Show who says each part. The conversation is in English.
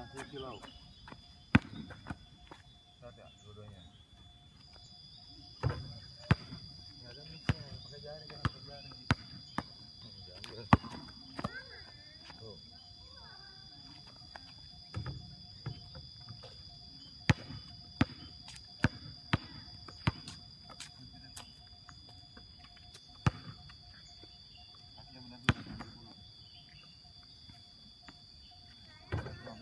Speaker 1: কাছে